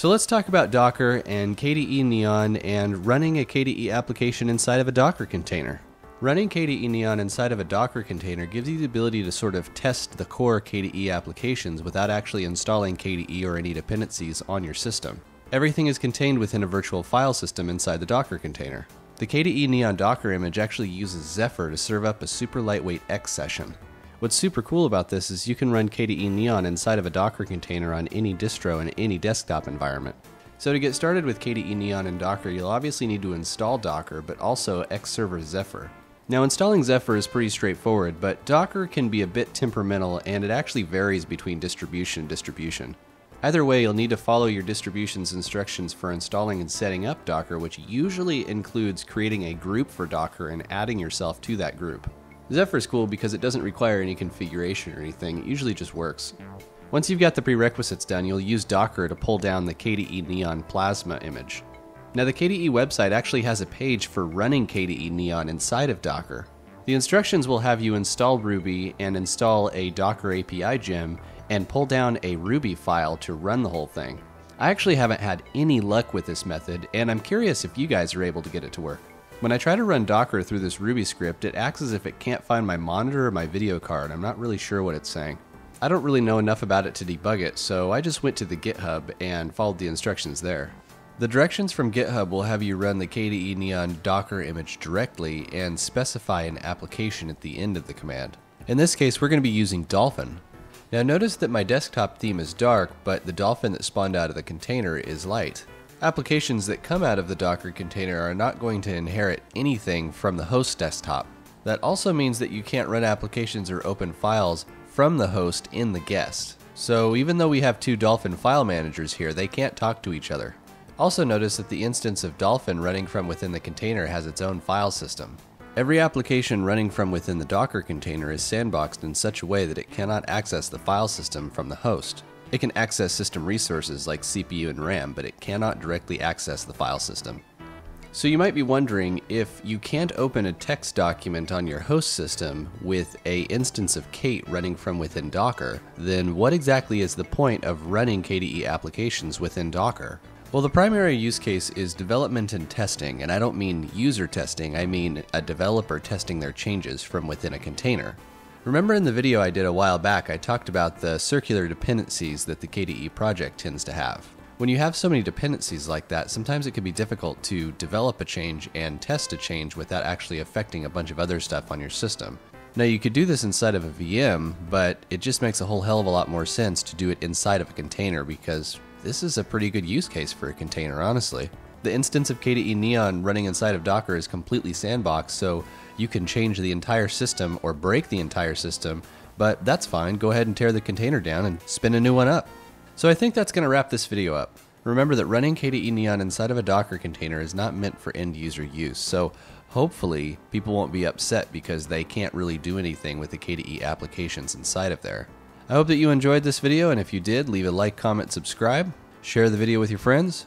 So let's talk about Docker and KDE Neon and running a KDE application inside of a Docker container. Running KDE Neon inside of a Docker container gives you the ability to sort of test the core KDE applications without actually installing KDE or any dependencies on your system. Everything is contained within a virtual file system inside the Docker container. The KDE Neon Docker image actually uses Xephyr to serve up a super lightweight X session. What's super cool about this is you can run KDE Neon inside of a Docker container on any distro in any desktop environment. So to get started with KDE Neon and Docker, you'll obviously need to install Docker, but also Xserver Xephyr. Now installing Xephyr is pretty straightforward, but Docker can be a bit temperamental and it actually varies between distribution and distribution. Either way, you'll need to follow your distribution's instructions for installing and setting up Docker, which usually includes creating a group for Docker and adding yourself to that group. Xephyr is cool because it doesn't require any configuration or anything, it usually just works. Once you've got the prerequisites done, you'll use Docker to pull down the KDE Neon Plasma image. Now, the KDE website actually has a page for running KDE Neon inside of Docker. The instructions will have you install Ruby and install a Docker API gem and pull down a Ruby file to run the whole thing. I actually haven't had any luck with this method, and I'm curious if you guys are able to get it to work. When I try to run Docker through this Ruby script, it acts as if it can't find my monitor or my video card. I'm not really sure what it's saying. I don't really know enough about it to debug it, so I just went to the GitHub and followed the instructions there. The directions from GitHub will have you run the KDE Neon Docker image directly and specify an application at the end of the command. In this case, we're going to be using Dolphin. Now notice that my desktop theme is dark, but the Dolphin that spawned out of the container is light. Applications that come out of the Docker container are not going to inherit anything from the host desktop. That also means that you can't run applications or open files from the host in the guest. So even though we have two Dolphin file managers here, they can't talk to each other. Also notice that the instance of Dolphin running from within the container has its own file system. Every application running from within the Docker container is sandboxed in such a way that it cannot access the file system from the host. It can access system resources like CPU and RAM, but it cannot directly access the file system. So you might be wondering if you can't open a text document on your host system with a instance of Kate running from within Docker, then what exactly is the point of running KDE applications within Docker? Well, the primary use case is development and testing, and I don't mean user testing, I mean a developer testing their changes from within a container. Remember in the video I did a while back, I talked about the circular dependencies that the KDE project tends to have. When you have so many dependencies like that, sometimes it can be difficult to develop a change and test a change without actually affecting a bunch of other stuff on your system. Now, you could do this inside of a VM, but it just makes a whole hell of a lot more sense to do it inside of a container because this is a pretty good use case for a container, honestly. The instance of KDE Neon running inside of Docker is completely sandboxed, so you can change the entire system or break the entire system, but that's fine. Go ahead and tear the container down and spin a new one up. So I think that's going to wrap this video up. Remember that running KDE Neon inside of a Docker container is not meant for end user use, so hopefully people won't be upset because they can't really do anything with the KDE applications inside of there. I hope that you enjoyed this video, and if you did, leave a like, comment, subscribe, share the video with your friends,